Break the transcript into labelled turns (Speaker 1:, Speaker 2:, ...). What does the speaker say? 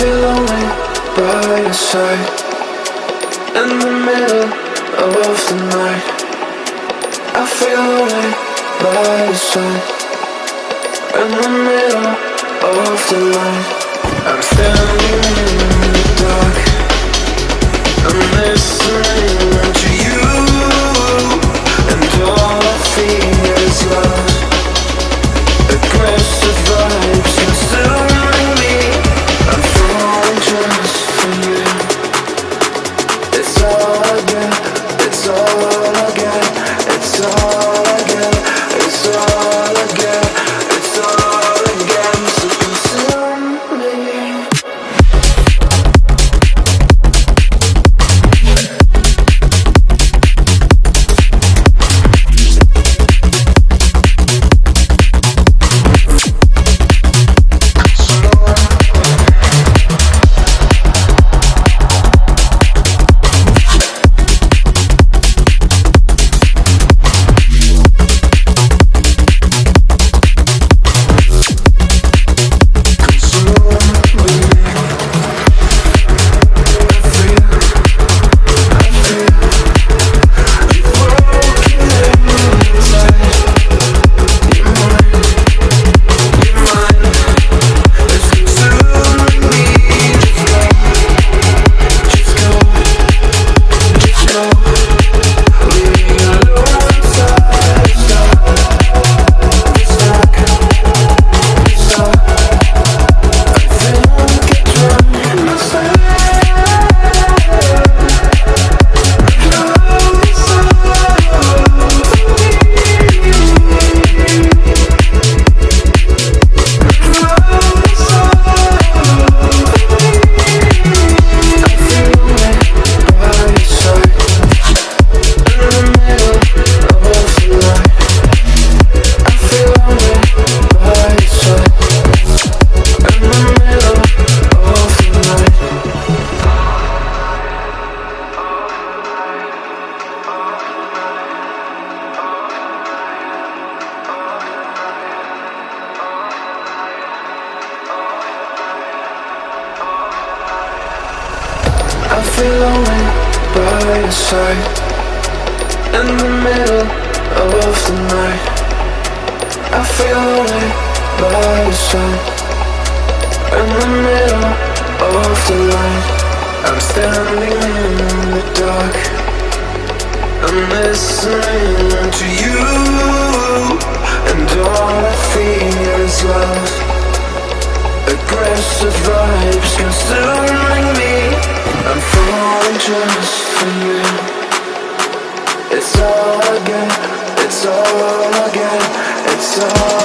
Speaker 1: feel lonely by your side. In the middle of the night I feel lonely by your side. In the middle of the night I'm standing feel lonely by your side. In the middle of the night I feel lonely by your side. In the middle of the light I'm standing in the dark. I'm listening to you And all I feel is love. Aggressive vibes consuming me I'm falling just for you. It's all get, it's all get, it's all